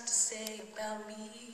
to say about me.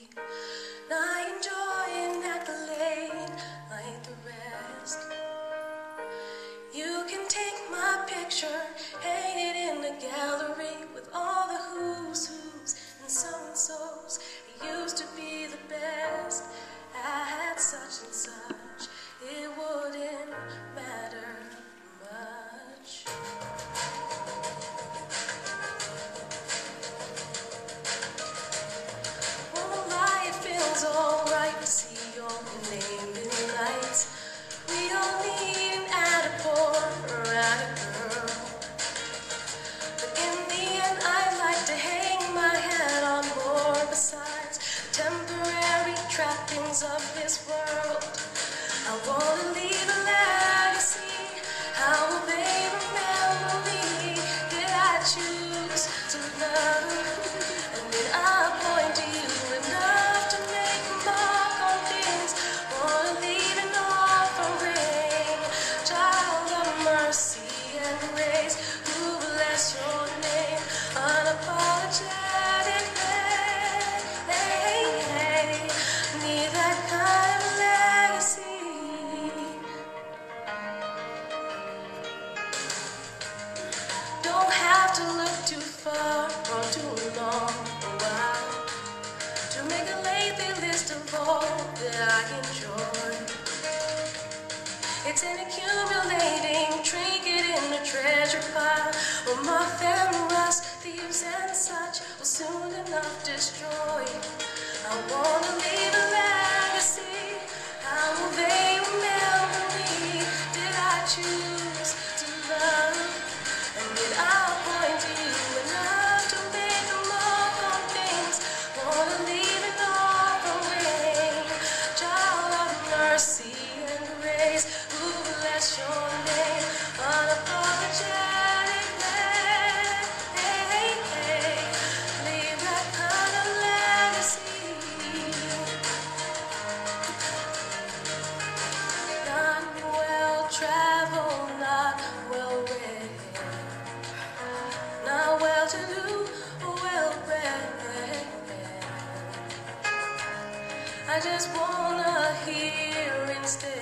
It's I just wanna hear instead.